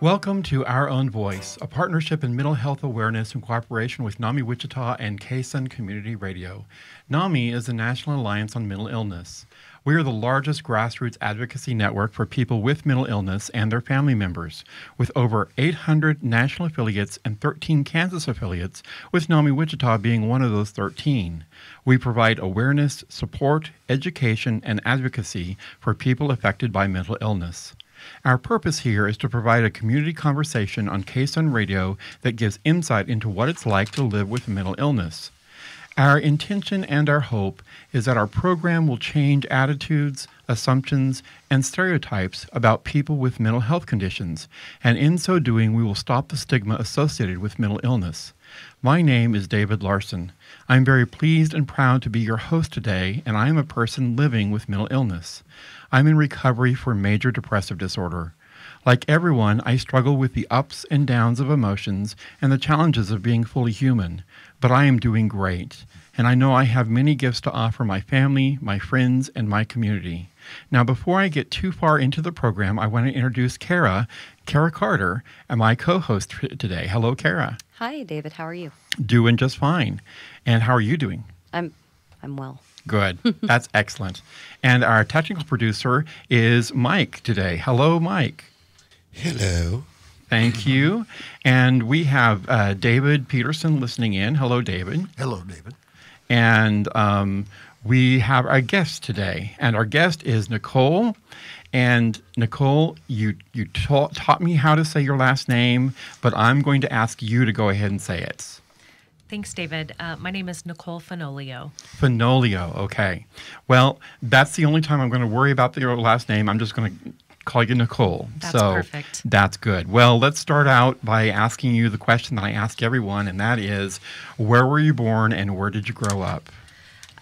Welcome to Our Own Voice, a partnership in mental health awareness in cooperation with NAMI Wichita and KSUN Community Radio. NAMI is the National Alliance on Mental Illness. We are the largest grassroots advocacy network for people with mental illness and their family members, with over 800 national affiliates and 13 Kansas affiliates, with NAMI Wichita being one of those 13. We provide awareness, support, education, and advocacy for people affected by mental illness. Our purpose here is to provide a community conversation on KSUN Radio that gives insight into what it's like to live with mental illness. Our intention and our hope is that our program will change attitudes, assumptions, and stereotypes about people with mental health conditions, and in so doing, we will stop the stigma associated with mental illness. My name is David Larson. I'm very pleased and proud to be your host today, and I am a person living with mental illness. I'm in recovery for major depressive disorder. Like everyone, I struggle with the ups and downs of emotions and the challenges of being fully human, but I am doing great. And I know I have many gifts to offer my family, my friends, and my community. Now, before I get too far into the program, I want to introduce Kara, Kara Carter, and my co host today. Hello, Kara. Hi, David. How are you? Doing just fine. And how are you doing? I'm, I'm well. Good. That's excellent. And our technical producer is Mike today. Hello, Mike. Hello. Thank you. And we have uh, David Peterson listening in. Hello, David. Hello, David. And um, we have our guest today. And our guest is Nicole. And Nicole, you, you ta- taught me how to say your last name, but I'm going to ask you to go ahead and say it. Thanks, David. Uh, my name is Nicole Fenoglio. Fenoglio, okay. Well, that's the only time I'm going to worry about your last name. I'm just going to call you Nicole. That's so perfect. That's good. Well, let's start out by asking you the question that I ask everyone, and that is where were you born and where did you grow up?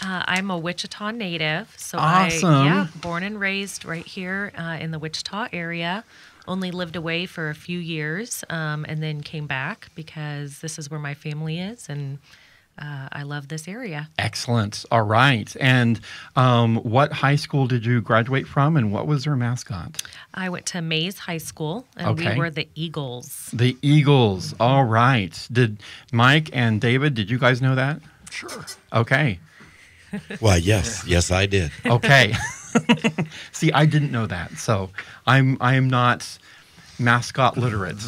Uh, I'm a Wichita native. So awesome. I, yeah, born and raised right here uh, in the Wichita area. Only lived away for a few years um, and then came back because this is where my family is and uh, I love this area. Excellent. All right. And um, what high school did you graduate from, and what was their mascot? I went to Maize High School, and Okay. we were the Eagles. The Eagles. All right. Did Mike and David? Did you guys know that? Sure. Okay. Why, yes, yes, I did. Okay. See, I didn't know that, so I'm I am not mascot literate.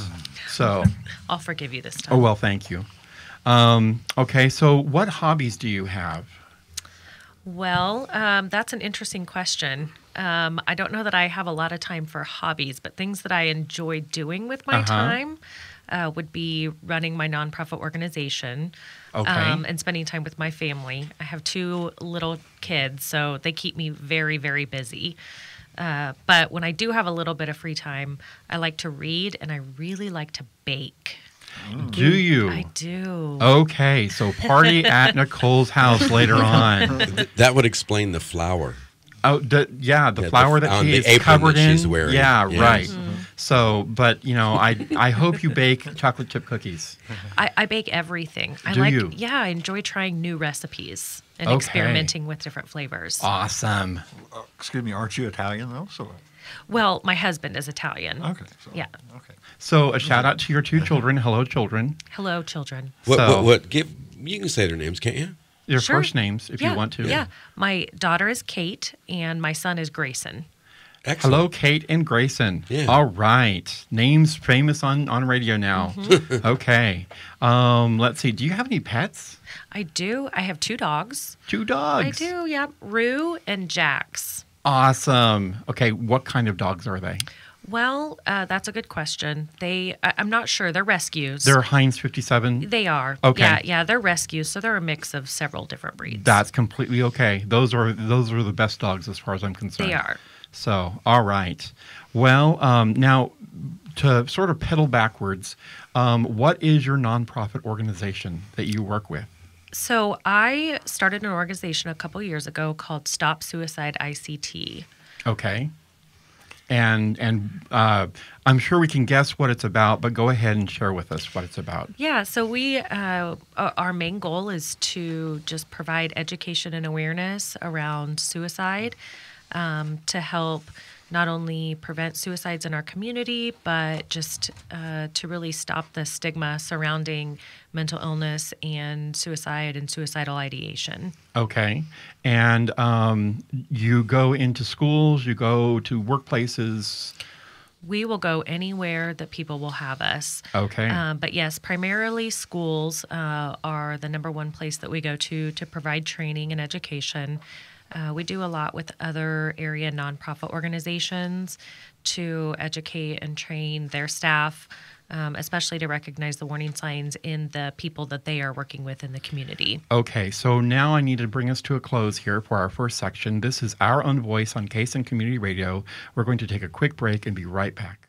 So, I'll forgive you this time. oh well, thank you. Um, okay, so what hobbies do you have? Well, um, that's an interesting question. Um, I don't know that I have a lot of time for hobbies, but things that I enjoy doing with my Uh-huh. time uh, would be running my nonprofit organization Okay. um, and spending time with my family. I have two little kids, so they keep me very, very busy. Uh, but when I do have a little bit of free time, I like to read and I really like to bake. Do you? I do. Okay, so party at Nicole's house later on. That would explain the flower. Oh, the, yeah, the Yeah, the- flower that on she the is apron covered that in. she's wearing. Yeah, Yes. right. Mm-hmm. So, but you know, I I hope you bake chocolate chip cookies. I, I bake everything. I Do like, you? yeah, I enjoy trying new recipes and Okay. experimenting with different flavors. Awesome. Uh, excuse me, aren't you Italian though? So, Well, my husband is Italian. okay. So, Yeah. Okay. So, a shout out to your two children. Hello, children. Hello, children. What, So- what, what, give, you can say their names, can't you? Your Sure. first names, if yeah, you want to. Yeah. My daughter is Kate, and my son is Grayson. Excellent. Hello, Kate and Grayson. Yeah. All right. Names famous on, on radio now. Mm-hmm. okay. Um, let's see. Do you have any pets? I do. I have two dogs. Two dogs. I do. yep. Rue and Jax. Awesome. Okay. What kind of dogs are they? Well, uh, that's a good question. They, I, I'm not sure. They're rescues. They're Heinz 57. They are. Okay. Yeah, yeah. They're rescues, so they're a mix of several different breeds. That's completely okay. Those are those are the best dogs as far as I'm concerned. They are. So, all right. Well, um, now to sort of pedal backwards, um, what is your nonprofit organization that you work with? So I started an organization a couple years ago called Stop Suicide ICT. Okay. And and uh, I'm sure we can guess what it's about, but go ahead and share with us what it's about. Yeah, so we uh, our main goal is to just provide education and awareness around suicide um, to help not only prevent suicides in our community, but just uh, to really stop the stigma surrounding mental illness and suicide and suicidal ideation. Okay. And um, you go into schools, you go to workplaces. We will go anywhere that people will have us. Okay. Um, but yes, primarily schools uh, are the number one place that we go to to provide training and education. Uh, we do a lot with other area nonprofit organizations to educate and train their staff, um, especially to recognize the warning signs in the people that they are working with in the community. Okay, so now I need to bring us to a close here for our first section. This is Our Own Voice on KSUN Community Radio. We're going to take a quick break and be right back.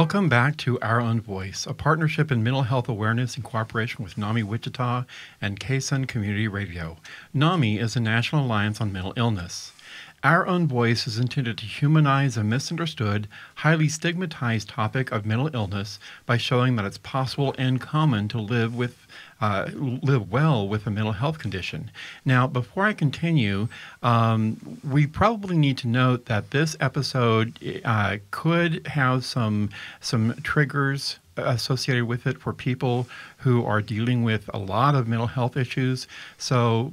Welcome back to Our Own Voice, a partnership in mental health awareness in cooperation with NAMI Wichita and KSUN Community Radio. NAMI is a national alliance on mental illness. Our Own Voice is intended to humanize a misunderstood, highly stigmatized topic of mental illness by showing that it's possible and common to live with uh, live well with a mental health condition. Now, before I continue, um, we probably need to note that this episode uh, could have some some triggers associated with it for people who are dealing with a lot of mental health issues. So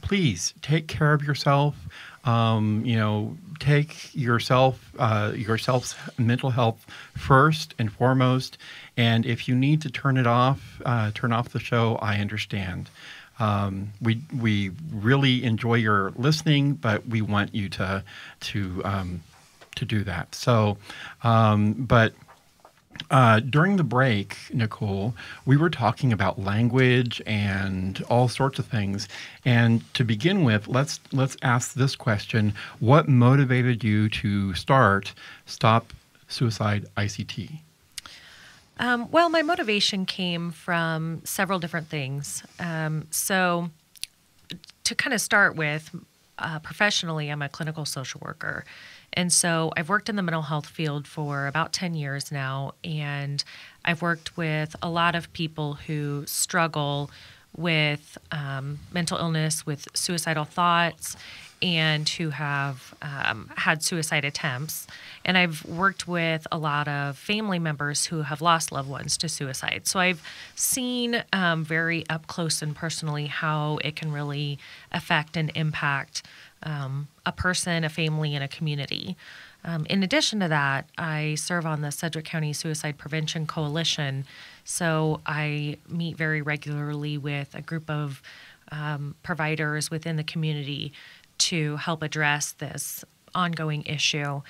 please take care of yourself. Um, you know, take yourself, uh, yourself's mental health first and foremost. And if you need to turn it off, uh, turn off the show. I understand. Um, we we really enjoy your listening, but we want you to to um, to do that. So, um, but uh, during the break, Nicole, we were talking about language and all sorts of things. And to begin with, let's let's ask this question: What motivated you to start Stop Suicide ICT? Um, well, my motivation came from several different things. Um, so, to kind of start with, uh, professionally, I'm a clinical social worker. And so I've worked in the mental health field for about 10 years now, and I've worked with a lot of people who struggle with um, mental illness, with suicidal thoughts, and who have um, had suicide attempts. And I've worked with a lot of family members who have lost loved ones to suicide. So I've seen um, very up close and personally how it can really affect and impact um, a person, a family, and a community. Um, in addition to that, I serve on the Sedgwick County Suicide Prevention Coalition. So I meet very regularly with a group of um, providers within the community to help address this ongoing issue.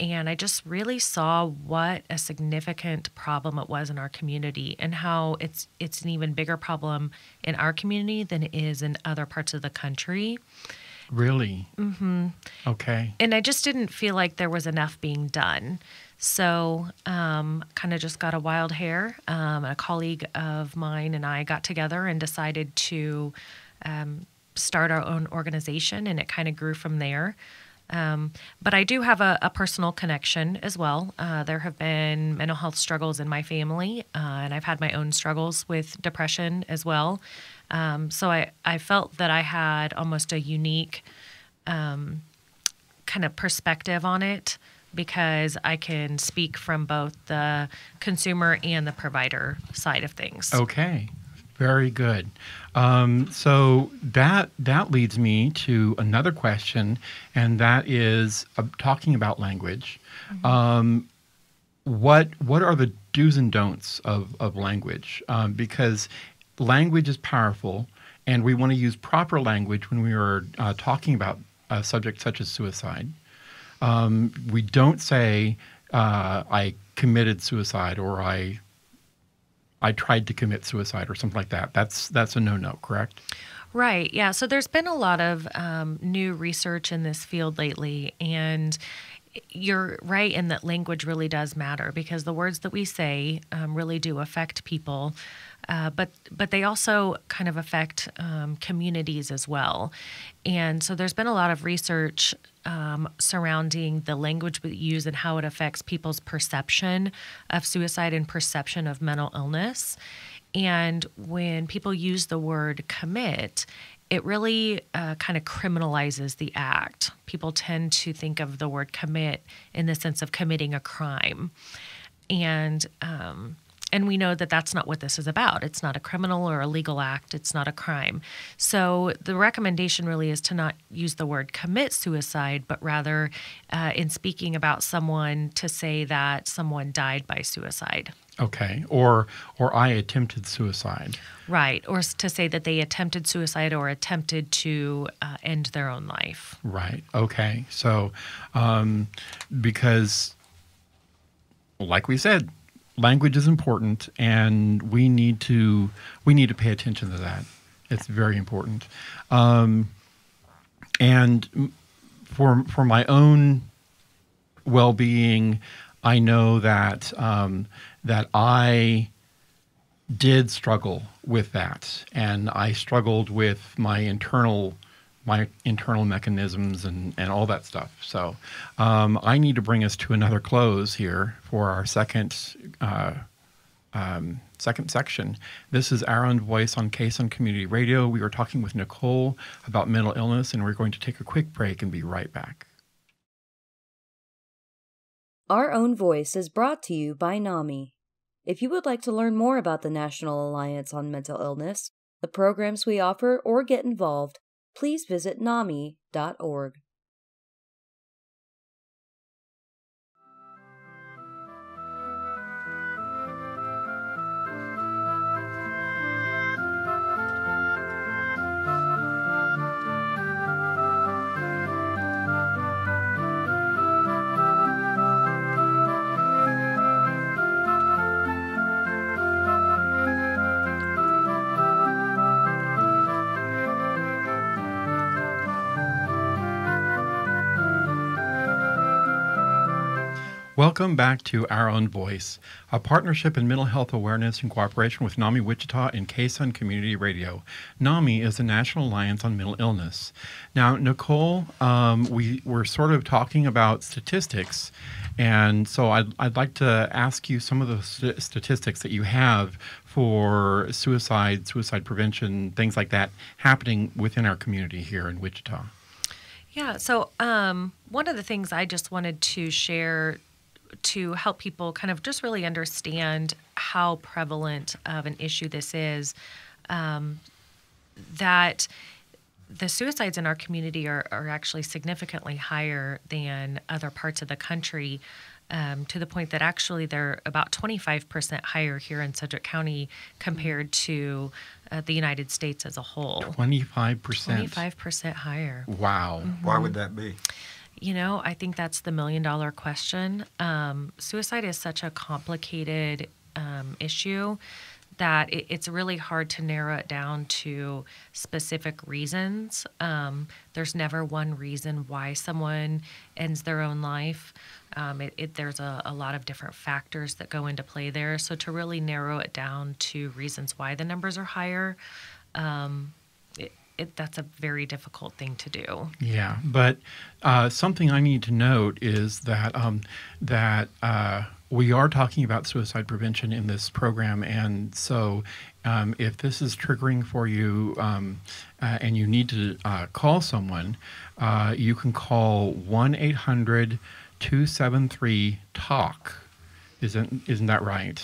And I just really saw what a significant problem it was in our community and how it's it's an even bigger problem in our community than it is in other parts of the country. Really? Mm-hmm. Okay. And I just didn't feel like there was enough being done. So, um, kind of just got a wild hair. Um, a colleague of mine and I got together and decided to um, start our own organization, and it kind of grew from there. Um, but I do have a, a personal connection as well. Uh, there have been mental health struggles in my family, uh, and I've had my own struggles with depression as well. Um, so I, I felt that I had almost a unique um, kind of perspective on it because I can speak from both the consumer and the provider side of things. Okay. Very good. Um, so that that leads me to another question, and that is uh, talking about language. Mm-hmm. Um, what what are the do's and don'ts of of language? Um, because language is powerful, and we want to use proper language when we are uh, talking about a subject such as suicide. Um, we don't say uh, I committed suicide or I I tried to commit suicide or something like that. That's that's a no no, correct? Right. Yeah. So there's been a lot of um, new research in this field lately, and you're right in that language really does matter because the words that we say um, really do affect people. Uh, but but they also kind of affect um, communities as well, and so there's been a lot of research um, surrounding the language we use and how it affects people's perception of suicide and perception of mental illness. And when people use the word commit, it really uh, kind of criminalizes the act. People tend to think of the word commit in the sense of committing a crime. And um, and we know that that's not what this is about. It's not a criminal or a legal act, it's not a crime. So the recommendation really is to not use the word commit suicide, but rather, uh, in speaking about someone, to say that someone died by suicide. Okay. Or or I attempted suicide. Right. Or to say that they attempted suicide or attempted to uh, end their own life. Right. Okay. So, um, because, like we said, language is important, and we need to we need to pay attention to that. It's very important. Um, and for for my own well being, I know that um, that I did struggle with that, and I struggled with my internal my internal mechanisms and, and all that stuff. So um, I need to bring us to another close here for our second uh, um, second section. This is our own voice on KSUN Community Radio. We are talking with Nicole about mental illness, and we're going to take a quick break and be right back. Our Own Voice is brought to you by NAMI. If you would like to learn more about the National Alliance on Mental Illness, the programs we offer, or get involved, please visit NAMI.org. Welcome back to Our Own Voice, a partnership in mental health awareness in cooperation with NAMI Wichita and KSUN Community Radio. NAMI is the National Alliance on Mental Illness. Now, Nicole, um, we were sort of talking about statistics, and so I'd, I'd like to ask you some of the st- statistics that you have for suicide, suicide prevention, things like that happening within our community here in Wichita. Yeah. So, um, one of the things I just wanted to share to help people kind of just really understand how prevalent of an issue this is. Um, that the suicides in our community are, are actually significantly higher than other parts of the country. Um, to the point that actually they're about 25% higher here in Sedgwick County compared to uh, the United States as a whole. 25%. 25% higher. Wow. Why would that be? You know, I think that's the million dollar question. Um, suicide is such a complicated um, issue that it, it's really hard to narrow it down to specific reasons. Um, there's never one reason why someone ends their own life. Um, it, it, there's a, a, lot of different factors that go into play there. So to really narrow it down to reasons why the numbers are higher, um, it, that's a very difficult thing to do. Yeah, but uh, something I need to note is that um, that uh, we are talking about suicide prevention in this program, and so um, if this is triggering for you um, uh, and you need to uh, call someone, uh, you can call one 800 273 talk. Isn't isn't that right?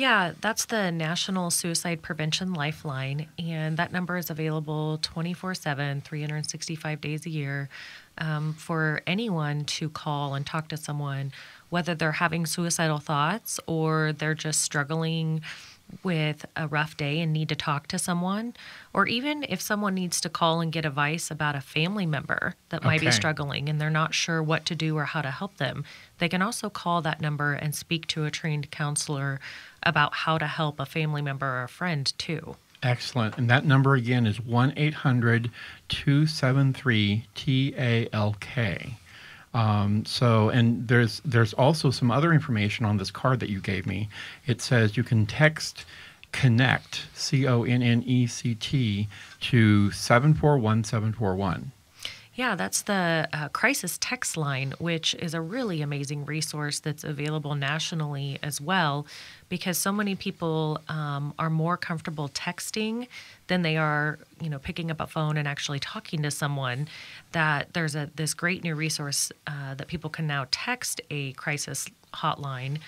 Yeah, that's the National Suicide Prevention Lifeline, and that number is available 24 7, 365 days a year um, for anyone to call and talk to someone, whether they're having suicidal thoughts or they're just struggling with a rough day and need to talk to someone, or even if someone needs to call and get advice about a family member that might Okay. be struggling and they're not sure what to do or how to help them, they can also call that number and speak to a trained counselor about how to help a family member or a friend too. Excellent. And that number again is 1 800 273 TALK. Um, so, and there's there's also some other information on this card that you gave me. It says you can text connect C O N N E C T to seven four one seven four one. Yeah, that's the uh, crisis text line, which is a really amazing resource that's available nationally as well, because so many people um, are more comfortable texting than they are, you know, picking up a phone and actually talking to someone. That there's a this great new resource uh, that people can now text a crisis hotline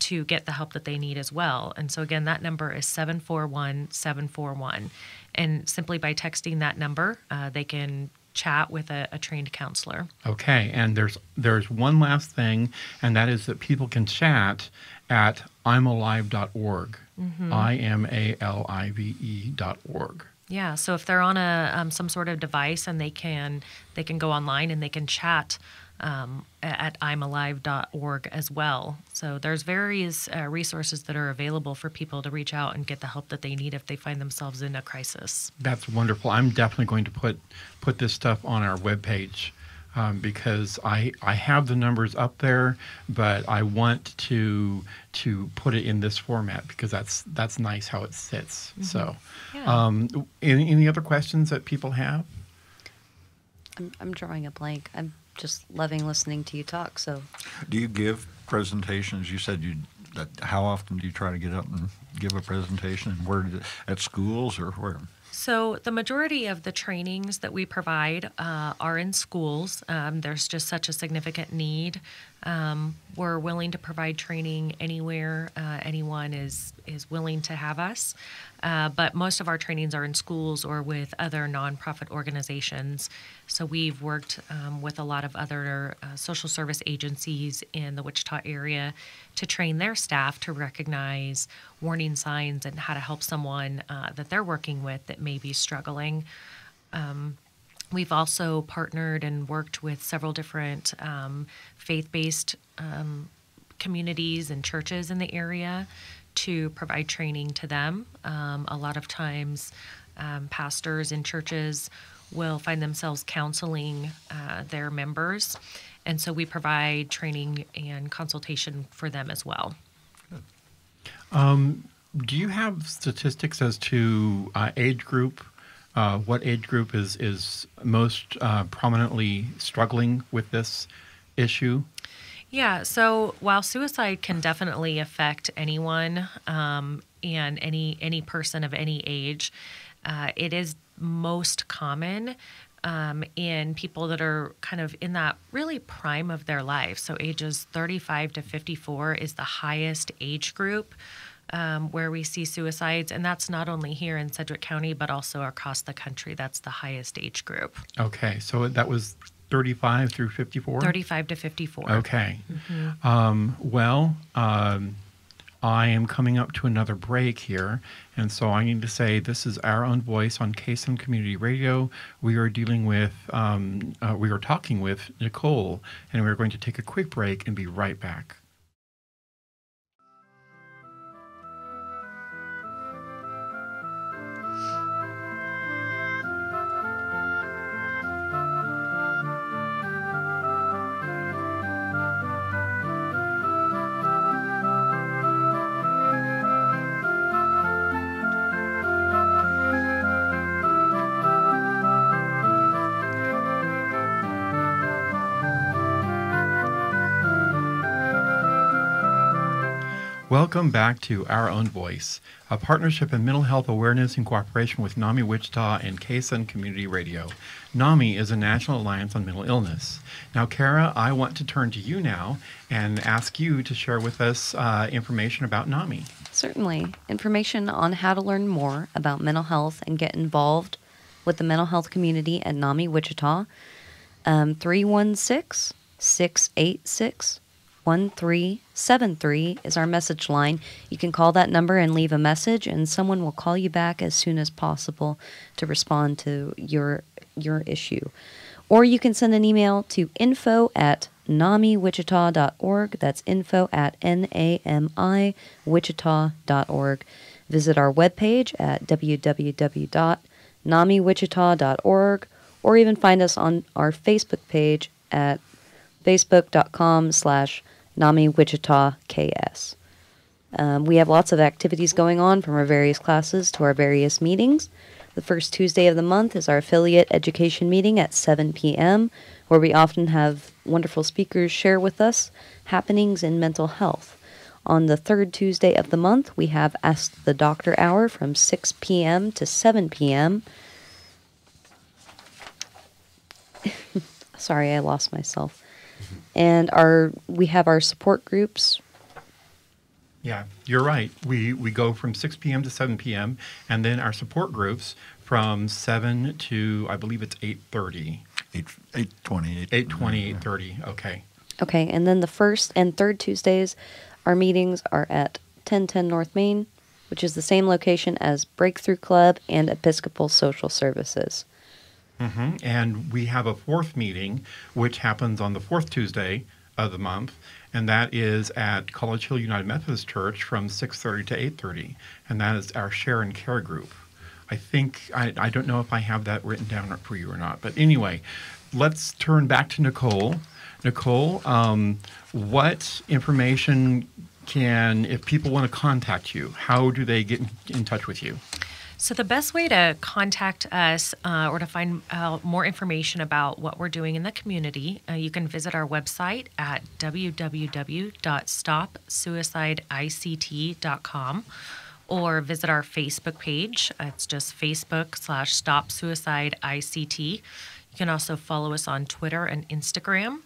to get the help that they need as well. And so again, that number is 741 741. And simply by texting that number, uh, they can chat with a, a, trained counselor. Okay, and there's there's one last thing, and that is that people can chat at imalive.org. Mm-hmm. I M A L I V E dot org. Yeah, so if they're on a um, some sort of device and they can they can go online and they can chat um, at imalive.org as well. So there's various uh, resources that are available for people to reach out and get the help that they need if they find themselves in a crisis. That's wonderful. I'm definitely going to put put this stuff on our webpage. Um, because I I have the numbers up there, but I want to to put it in this format because that's that's nice how it sits. Mm-hmm. So, yeah. um, any, any other questions that people have? I'm I'm drawing a blank. I'm just loving listening to you talk. So, do you give presentations? You said you that. How often do you try to get up and give a presentation? And where at schools or where? So, the majority of the trainings that we provide uh, are in schools. Um, there's just such a significant need. Um, we're willing to provide training anywhere uh, anyone is is willing to have us. Uh, but most of our trainings are in schools or with other nonprofit organizations. So we've worked um, with a lot of other uh, social service agencies in the Wichita area to train their staff to recognize warning signs and how to help someone uh, that they're working with that may be struggling. Um, we've also partnered and worked with several different um, faith based um, communities and churches in the area to provide training to them. Um, a lot of times, um, pastors in churches will find themselves counseling uh, their members, and so we provide training and consultation for them as well. Um, do you have statistics as to uh, age group? Uh, what age group is is most uh, prominently struggling with this issue? Yeah. So while suicide can definitely affect anyone um, and any any person of any age, uh, it is most common um, in people that are kind of in that really prime of their life. So ages 35 to 54 is the highest age group. Um, where we see suicides, and that's not only here in Sedgwick County, but also across the country. That's the highest age group. Okay, so that was 35 through 54? 35 to 54. Okay. Mm-hmm. Um, well, um, I am coming up to another break here, and so I need to say this is our own voice on KSUN Community Radio. We are dealing with, um, uh, we are talking with Nicole, and we're going to take a quick break and be right back. Welcome back to Our Own Voice, a partnership in mental health awareness in cooperation with NAMI Wichita and KSUN Community Radio. NAMI is a national alliance on mental illness. Now, Kara, I want to turn to you now and ask you to share with us uh, information about NAMI. Certainly. Information on how to learn more about mental health and get involved with the mental health community at NAMI Wichita. Um, 316 686 1373 is our message line. You can call that number and leave a message, and someone will call you back as soon as possible to respond to your, your issue. Or you can send an email to info at namiwichita.org. That's info at N-A-M-I Wichita.org. Visit our webpage at www.namiwichita.org or even find us on our Facebook page at facebook.com slash namiwichitaKS. Um, we have lots of activities going on from our various classes to our various meetings. The first Tuesday of the month is our affiliate education meeting at 7 p.m., where we often have wonderful speakers share with us happenings in mental health. On the third Tuesday of the month, we have Ask the Doctor Hour from 6 p.m. to 7 p.m. Sorry, I lost myself. And our we have our support groups. Yeah, you're right. We we go from 6 p.m. to 7 p.m. and then our support groups from 7 to I believe it's 8:30. 8, 820. 8:20, 8:30. Okay. Okay, and then the first and third Tuesdays, our meetings are at 1010 North Main, which is the same location as Breakthrough Club and Episcopal Social Services. Hmm And we have a fourth meeting, which happens on the fourth Tuesday of the month, and that is at College Hill United Methodist Church from 6:30 to 8:30, and that is our share and care group. I think I, I don't know if I have that written down for you or not, but anyway, let's turn back to Nicole. Nicole, um, what information can if people want to contact you? How do they get in touch with you? So, the best way to contact us uh, or to find out more information about what we're doing in the community, uh, you can visit our website at www.stopsuicideict.com or visit our Facebook page. It's just Facebook slash Stop Suicide ICT. You can also follow us on Twitter and Instagram.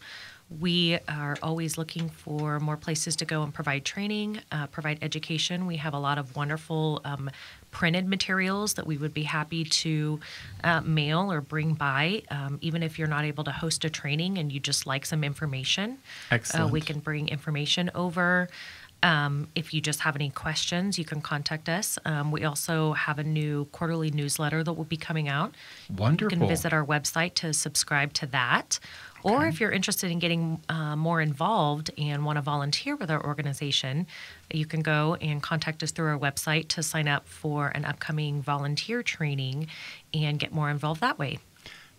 We are always looking for more places to go and provide training, uh, provide education. We have a lot of wonderful um, printed materials that we would be happy to uh, mail or bring by. Um, even if you're not able to host a training and you just like some information, uh, we can bring information over. Um, if you just have any questions, you can contact us. Um, we also have a new quarterly newsletter that will be coming out. Wonderful. You can visit our website to subscribe to that. Okay. Or if you're interested in getting uh, more involved and want to volunteer with our organization, you can go and contact us through our website to sign up for an upcoming volunteer training and get more involved that way.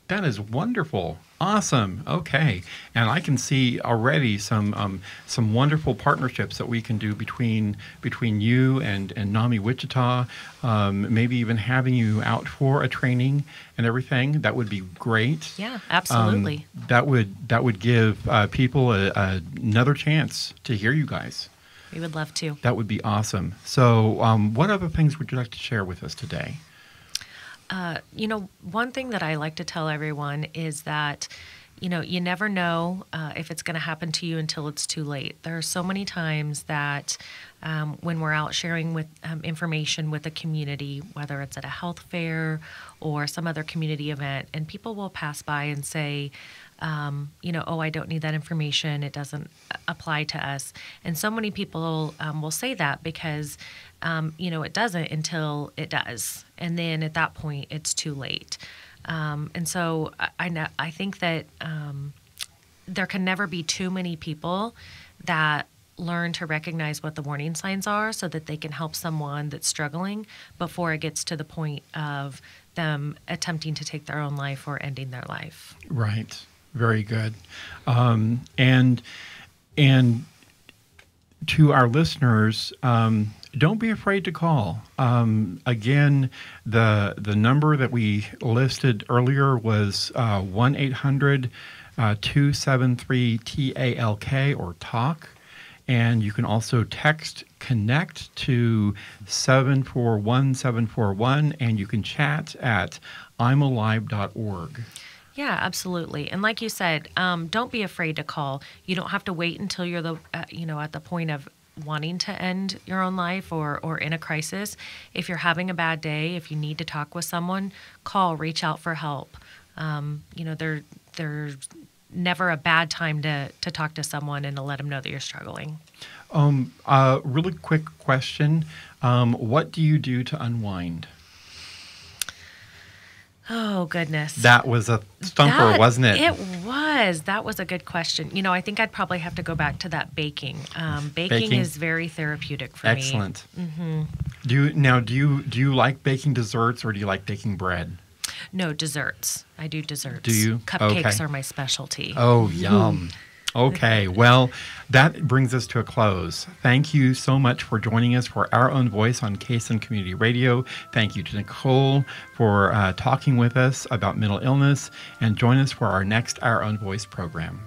That is wonderful. Awesome. Okay, and I can see already some um, some wonderful partnerships that we can do between between you and and NAMI Wichita. Um, maybe even having you out for a training and everything. That would be great. Yeah, Um, absolutely. that would that would give uh, people a, a, another chance to hear you guys. we would love to. That would be awesome. So, um, what other things would you like to share with us today? Uh, you know, one thing that I like to tell everyone is that, you know, you never know uh, if it's going to happen to you until it's too late. There are so many times that um, when we're out sharing with um, information with the community, whether it's at a health fair or some other community event, and people will pass by and say, um, you know, oh, I don't need that information. It doesn't uh, apply to us. And so many people um, will say that because, um, you know, it doesn't until it does. And then at that point, it's too late. Um, and so I, I, think that um, there can never be too many people that learn to recognize what the warning signs are so that they can help someone that's struggling before it gets to the point of them attempting to take their own life or ending their life. Right. Very good. Um, and and to our listeners, um, don't be afraid to call. Um, again, the the number that we listed earlier was uh, one eight hundred seven three TALK or talk. And you can also text connect to 741741 and you can chat at imalive.org. Yeah, absolutely. And like you said, um, don't be afraid to call. You don't have to wait until you're the, uh, you know, at the point of wanting to end your own life or or in a crisis. If you're having a bad day, if you need to talk with someone, call, reach out for help. Um, you know, there there's never a bad time to to talk to someone and to let them know that you're struggling. Um, uh, really quick question. Um, what do you do to unwind? Oh goodness. That was a stumper, That- wasn't it? It was. That was a good question. You know, I think I'd probably have to go back to that baking. Um, baking, Baking. is very therapeutic for me. Excellent. me. Do you now? Do you do you like baking desserts or do you like baking bread? No desserts. I do desserts. Do you? Cupcakes Okay. are my specialty. Oh, yum. Okay, well, that brings us to a close. Thank you so much for joining us for Our Own Voice on KSUN Community Radio. Thank you to Nicole for uh, talking with us about mental illness, and join us for our next Our Own Voice program.